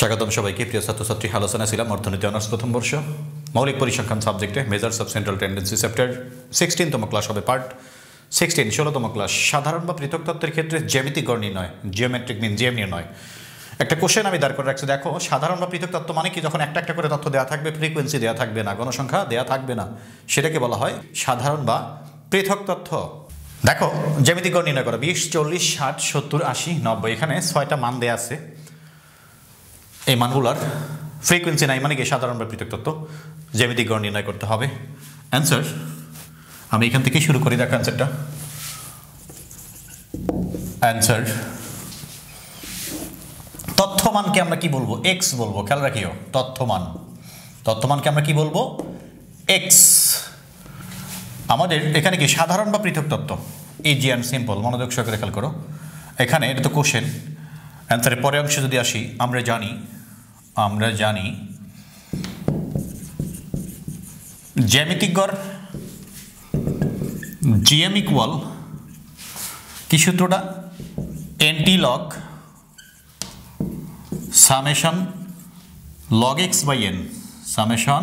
স্বাগতম সবাইকে। প্রিয় ছাত্রছাত্রী আলোচনা ছিলাম, অর্থনীতি অনার্স প্রথম বর্ষ। মৌলিক পরিসংখ্যান সাবজেক্টে, measures of central tendency chapter সিক্সটিনতম class হবে পার্ট সিক্সটিন, ষোলোতম ক্লাস। সাধারণ বা পৃথক তত্ত্বের ক্ষেত্রে জ্যামিতিক গড় নির্ণয়, জিওমেট্রিক মিন, জিএম নির্ণয়। একটা কোশ্চেন আমি দাঁড় করে রাখছি, দেখো, সাধারণ বা পৃথক তত্ত্ব মানে কি? যখন একটা একটা করে তথ্য দেওয়া থাকবে ফ্রিকোয়েন্সি দেওয়া থাকবে না, গণসংখ্যা দেওয়া থাকবে না, সেটাকে বলা হয় সাধারণ বা পৃথক তথ্য দেখো জ্যামিতিক গড় নির্ণয় করো, বিশ, চল্লিশ, ষাট, সত্তর, আশি, নব্বই, এখানে ছয়টা মান দেওয়া আছে। এই মানগুলার ফ্রিকোয়েন্সি নাই মানে কি সাধারণ বা পৃথক তত্ত্ব, জ্যামিতিক গড় নির্ণয় করতে হবে। অ্যান্সার আমি এখান থেকে শুরু করি, দেখো অ্যান্সারটা অ্যান্সার তথ্যমানকে আমরা কি বলব? এক্স বলব, খেয়াল রাখিও, তথ্যমান। তথ্যমানকে আমরা কি বলব? এক্স আমাদের এখানে কি সাধারণ বা পৃথক তত্ত্ব? ইজি অ্যান্ড সিম্পল মনোযোগ সহকারে খেয়াল করো। এখানে এটা তো কোশ্চেন অ্যান্সারের পরের অংশে যদি আসি, আমরা জানি আমরা জানি, জ্যামিতিক গড় জিএম ইকুয়াল কি সূত্রটা? Antilog summation log x by n summation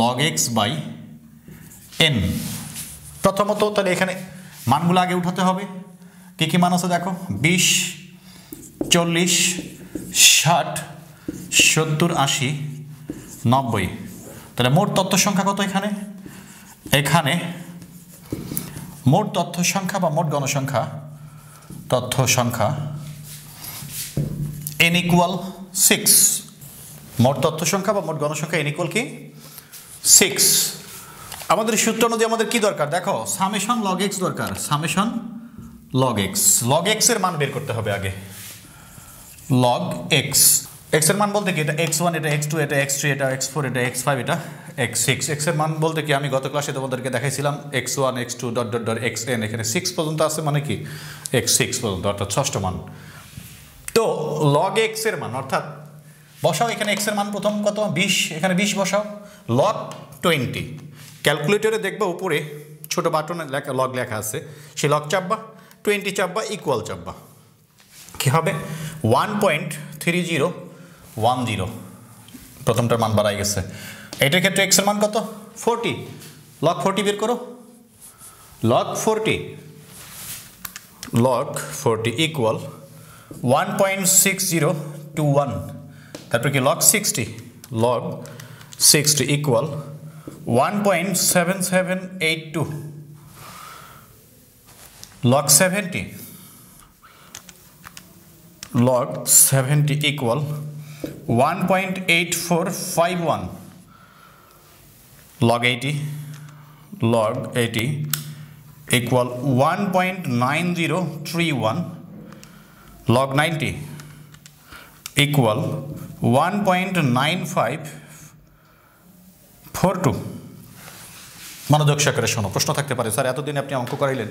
log x by n প্রথমত তাহলে এখানে মানগুলো আগে উঠাতে হবে। কী কী মান আছে দেখো? বিশ চল্লিশ, ষাট, সত্তর, আশি, নব্বই। তাহলে মোট তথ্য সংখ্যা কত এখানে? এখানে মোট তথ্য সংখ্যা বা মোট গণসংখ্যা, তথ্য সংখ্যা এন ইকুয়াল সিক্স মোট তথ্য সংখ্যা বা মোট গণসংখ্যা এন ইকুয়াল কি? সিক্স আমাদের সূত্র অনুযায়ী আমাদের কি দরকার? দেখো সামেশন লগ এক্স দরকার। সামেশন লগ এক্স লগ এক্সের মান বের করতে হবে আগে। লগ এক্স এক্সের মান বলতে কি? এটা এক্স ওয়ান এটা এক্স টু এটা এক্স থ্রি এটা এক্স ফোর এটা এক্স ফাইভ এটা এক্স সিক্স এক্সের মান বলতে কি? আমি গত ক্লাসে তোমাদেরকে দেখাইছিলাম x one x two dot dot dot x n এখানে সিক্স পর্যন্ত আছে মানে কি? এক্স সিক্স পর্যন্ত, অর্থাৎ ষষ্ঠ মান। তো লগ এক্সের মান, অর্থাৎ বসাও এখানে এক্সের মান প্রথম কত? বিশ। এখানে বিশ বসাও। লগ টোয়েন্টি ক্যালকুলেটরে দেখবা উপরে ছোট বাটনে লেখা লগ লেখা আছে। সে লগ চাপবা টোয়েন্টি চাপবা ইকুয়াল চাপবা। কী হবে? One point three zero one zero প্রথমটার মান বাড়াই গেছে। এটার ক্ষেত্রে এক্সের মান কত? ফোরটি লক ফোরটি বের করো। Log forty log forty equal one point six zero two one তারপরে কি? Log sixty log sixty equal one point seven seven eight two log seventy log 70 equal 1.8451 log 80 log 80 equal 1.9031 log 90 equal 1.9542 মনোযোগ সহকারে শোনো, প্রশ্ন থাকতে পারে। Sir, এতদিন আপনি অঙ্ক করাইলেন।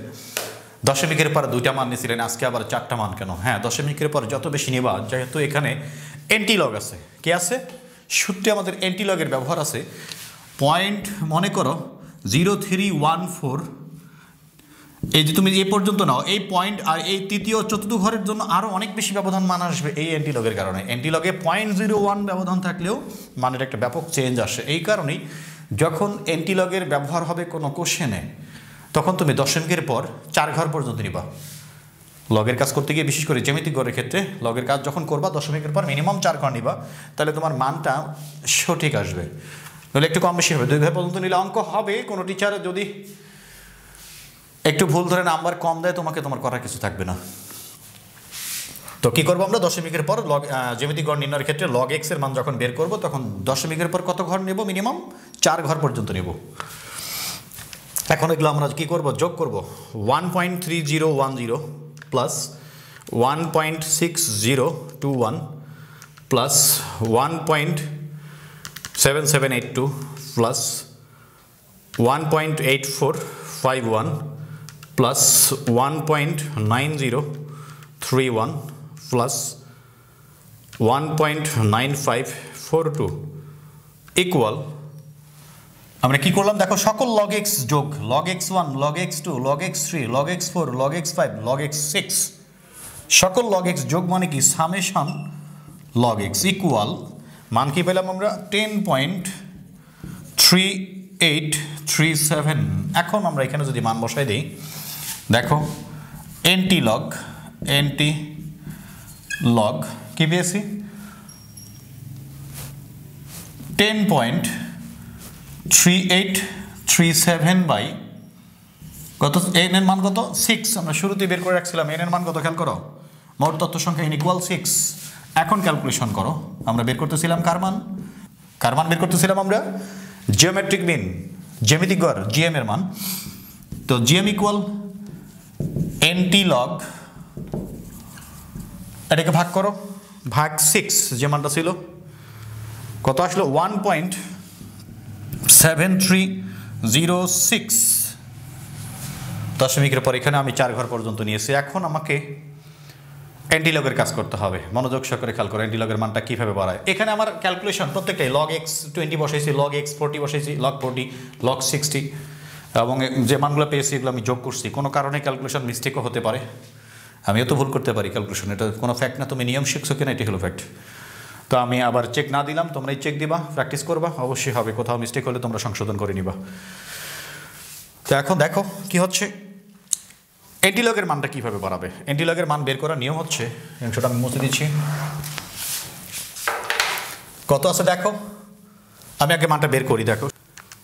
দশমিকের পর দুইটা মান নিয়েছিলেন, আজকে আবার চারটা মান কেন? হ্যাঁ দশমিকের পর যত বেশি নেবা, যেহেতু এখানে এন্টিলগ আছে। কে আছে? সূত্রে আমাদের এন্টিলগের ব্যবহার আছে। পয়েন্ট মনে করো জিরো থ্রি ওয়ান ফোর এই যে তুমি এ পর্যন্ত নাও, এই পয়েন্ট আর এই তৃতীয় চতুর্থ ঘরের জন্য আরও অনেক বেশি ব্যবধান মান আসবে এই অ্যান্টিলগের কারণে। অ্যান্টিলগে পয়েন্ট জিরো ওয়ান ব্যবধান থাকলেও মানের একটা ব্যাপক চেঞ্জ আসে। এই কারণেই যখন অ্যান্টিলগের ব্যবহার হবে কোনো কোশ্চেনে তখন তুমি দশমিকের পর চার ঘর পর্যন্ত নিবা। লগের কাজ করতে গিয়ে বিশেষ করে জ্যামিতিক গড়ের ক্ষেত্রে লগের কাজ যখন করবা, দশমিকের পর মিনিমাম চার ঘর নিবা, তাহলে তোমার মানটা সঠিক আসবে। তাহলে একটু কম বেশি হবে। দুই ঘর পর্যন্ত নিলে অঙ্ক হবে। কোনো টিচার যদি একটু ভুল ধরে নাম্বার কম দেয়, তোমাকে তোমার করার কিছু থাকবে না। তো কী করব আমরা? দশমিকের পর লগ জ্যামিতিক গড় নির্ণয়ের ক্ষেত্রে লগ এক্সের মান যখন বের করব, তখন দশমিকের পর কত ঘর নেব? মিনিমাম চার ঘর পর্যন্ত নেব। এখন এগুলো আমরা কী করব? যোগ করব। One point three zero one zero plus one point six zero two one plus one point seven seven eight two plus one point eight four five one plus one point nine zero three one plus one point nine five four two equal আমরা কি করলাম? দেখো, সকল log x যোগ log x one log x two log x three log x four log x five log x six সকল log x যোগ মানে কি? সামেশন লগ এক্স ইকুয়াল মান কি পেলাম আমরা? Ten point three eight three seven এখন আমরা এখানে যদি মান বসাই দিই, দেখো এনটি লগ এনটি লগ কি পেয়েছি? Ten point three eight three seven by কত? এন এর মান কত? সিক্স আমরা শুরুতেই বের করে রাখছিলাম। এন এর মান কত? খেয়াল করো। মোট তথ্য সংখ্যা এন ইকুয়াল সিক্স এখন ক্যালকুলেশন করো। আমরা বের করতেছিলাম কার মান? কার মান বের করতেছিলাম আমরা? জিওমেট্রিক মিন জ্যামিতিক গড়। জিএম এর মান। তো জিএম ইকুয়াল এন লগ এটাকে ভাগ করো। ভাগ সিক্স যে মানটা ছিল। কত আসলো? One point seven three zero six দশমিকের পর এখানে আমি চার ঘর পর্যন্ত নিয়েছি। এখন আমাকে অ্যান্টিলগের কাজ করতে হবে। মনোযোগ সহকারে খেয়াল করো অ্যান্টিলগের মানটা কীভাবে বাড়ায়। এখানে আমার ক্যালকুলেশন প্রত্যেকটাই লগ এক্স টোয়েন্টি বসাইছি লগ এক্স ফোর্টি বসাইছি লগ ফোর্টি লগ সিক্সটি এবং যে মানগুলো পেয়েছি, এগুলো আমি যোগ করছি। কোনো কারণে ক্যালকুলেশন মিস্টেকও হতে পারে। আমিও তো ভুল করতে পারি ক্যালকুলেশন এটা কোনো ফ্যাক্ট না, তুমি নিয়ম শিখছো কিনা এটি হলো ফ্যাক্ট তো আমি আবার চেক না দিলাম, তোমরাই চেক দিবা প্র্যাকটিস করবা, অবশ্যই হবে, কোথাও মিস্টেক হলে তোমরা সংশোধন করে নিবা। তো এখন দেখো কি হচ্ছে। এন্টিলগের মানটা কীভাবে বাড়াবে? এন্টিলগের মান বের করার নিয়ম হচ্ছে অংশটা আমি মুছে দিচ্ছি। কত আছে দেখো? আমি আগে মানটা বের করি, দেখো।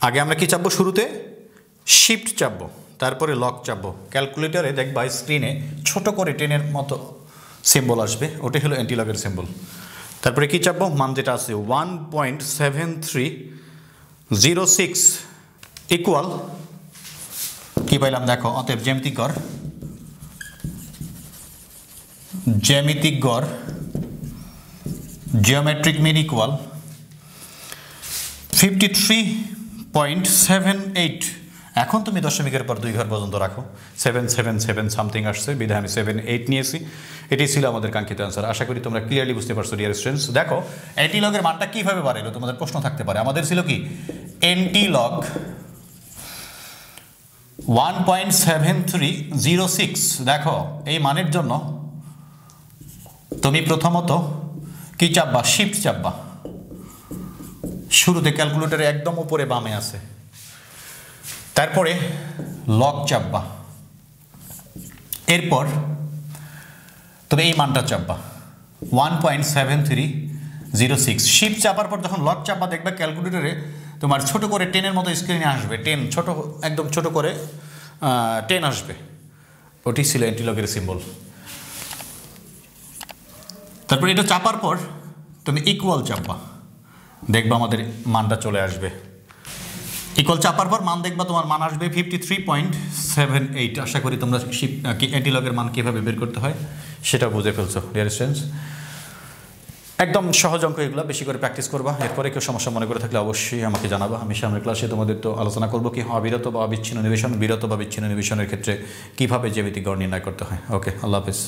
আগে আমরা কি চাপবো শুরুতে? শিফট চাপবো, তারপরে লক চাপবো। ক্যালকুলেটারে দেখবা স্ক্রিনে ছোট করে টেনের মতো সিম্বল আসবে, ওটাই হলো অ্যান্টিলগের সিম্বল তারপরে কি চাপবো? মান যেটা আছে one point seven three zero six equal কি পাইলাম? দেখো, অতএব জ্যামিতিক গড় জ্যামিতিক গড় geometric mean equal fifty three point seven eight এখন তুমি দশমিকের পর দুই ঘর পর্যন্ত রাখো। সেভেন সেভেন সেভেন সামথিং আসছে, বিধায় আমি সেভেন এইট নিয়েছি। এটি ছিল আমাদের কাঙ্ক্ষিত অ্যান্সার আশা করি তোমরা ক্লিয়ারলি বুঝতে পারছ ডিয়ার স্টুডেন্টস দেখো এটি লগের মানটা কীভাবে বাড়াইলো তোমাদের প্রশ্ন থাকতে পারে। আমাদের ছিল কি? Antilog one point seven three zero six দেখো, এই মানের জন্য তুমি প্রথমত কি চাপবা? শিফট চাপবা। শুরুতে ক্যালকুলেটারে একদম উপরে বামে আছে। তারপরে লক চাপবা। এরপর, তবে এই মানটা চাপবা। One point seven three zero six shift চাপার পর যখন লক চাপবা, দেখবে ক্যালকুলেটারে তোমার ছোট করে টেনের মতো স্ক্রিনে আসবে। টেন ছোট, একদম ছোট করে টেন আসবে। ওটি ছিল অ্যান্টিলগের সিম্বল তারপর এটা চাপার পর তুমি ইকুয়াল চাপবা। দেখবা আমাদের মানটা চলে আসবে। ইকুয়াল চাপার পর মান দেখবা তোমার মান আসবে fifty three point seven eight আশা করি তোমরা অ্যান্টিলগের মান কীভাবে বের করতে হয় সেটা বুঝে ফেলছো ডিয়ার স্টুডেন্টস একদম সহজ অঙ্ক এগুলো, বেশি করে প্র্যাকটিস করবা। এরপরে কেউ সমস্যা মনে করে থাকলে অবশ্যই আমাকে জানাবা। আমি সামনের ক্লাসে তোমাদের তো আলোচনা করব কি হ্যাঁ বিরত বা বিচ্ছিন্ন নিবেশন। বিরত বা বিচ্ছিন্ন নিবেশনের ক্ষেত্রে কীভাবে জ্যামিতিক গড় নির্ণয় করতে হয়। ওকে আল্লাহ হাফিজ।